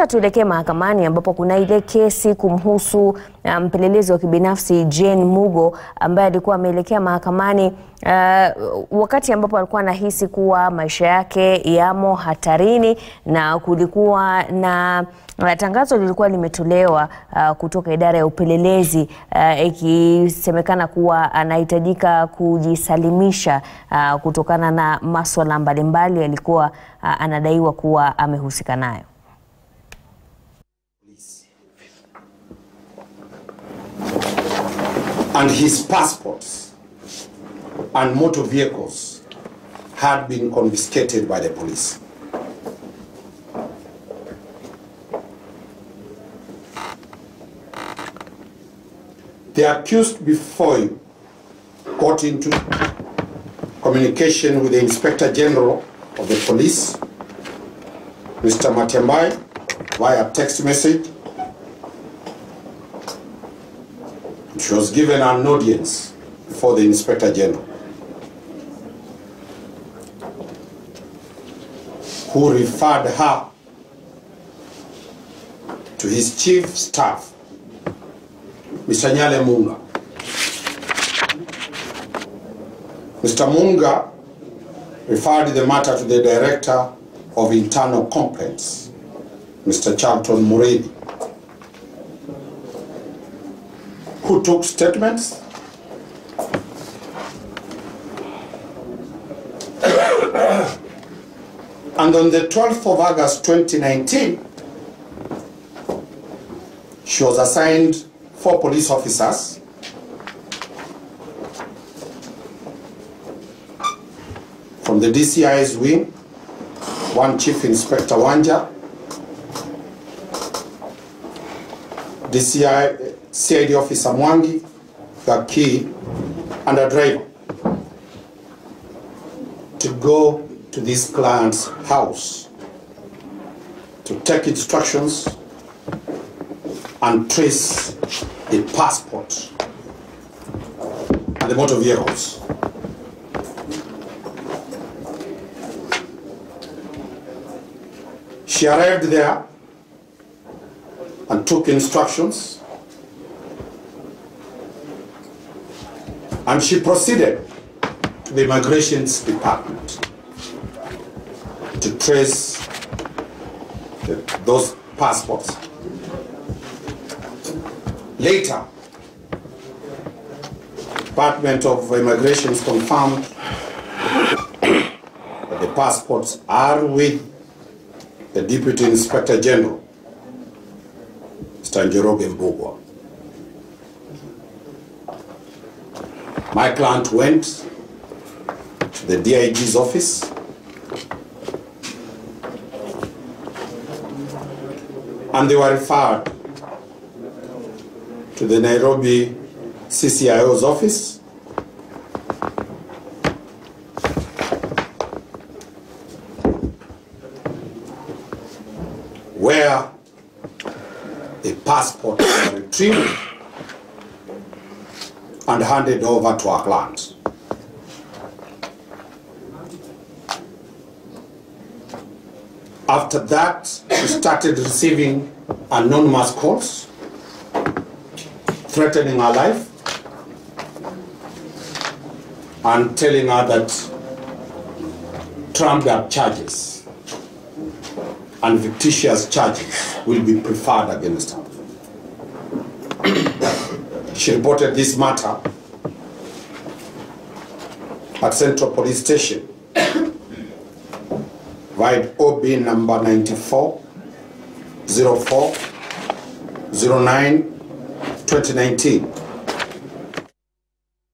Sasa tuelekee mahakamani ambapo kuna ile kesi kumhusu mpelelezi um, wa kibinafsi Jane Mugo ambaye alikuwa ameelekea mahakamani uh, wakati ambapo alikuwa anahisi kuwa maisha yake yamo hatarini na kulikuwa na uh, tangazo lilikuwa limetolewa uh, kutoka idara ya upelelezi uh, ikisemekana kuwa anahitajika kujisalimisha uh, kutokana na maswala mbalimbali alikuwa uh, anadaiwa kuwa amehusika nayo. And his passports and motor vehicles had been confiscated by the police. The accused before you got into communication with the Inspector General of the police, Mr. Mutyambai, via text message She was given an audience before the Inspector General, who referred her to his chief staff, Mr. Nyale Munga. Mr. Munga referred the matter to the Director of Internal Complaints, Mr. Charlton Muredi. Who took statements? And on the 12th of August 2019 she was assigned four police officers. From the DCI's wing, one Chief Inspector Wanja, DCI CID officer Mwangi, the key, and a driver to go to this client's house to take instructions and trace the passport and the motor vehicles. She arrived there and took instructions and she proceeded to the immigrations department to trace the, those passports. Later, Department of Immigration confirmed that the passports are with the Deputy Inspector General, Mr. Njoroge. My client went to the DIG's office. And they were referred to the Nairobi CCIO's office. Where the passport was retrieved and handed over to our client. After that, we started receiving anonymous calls threatening our life and telling her that trumped up charges and fictitious charges will be preferred against her. She reported this matter at Central Police Station, via OB number 94 04 09 2019.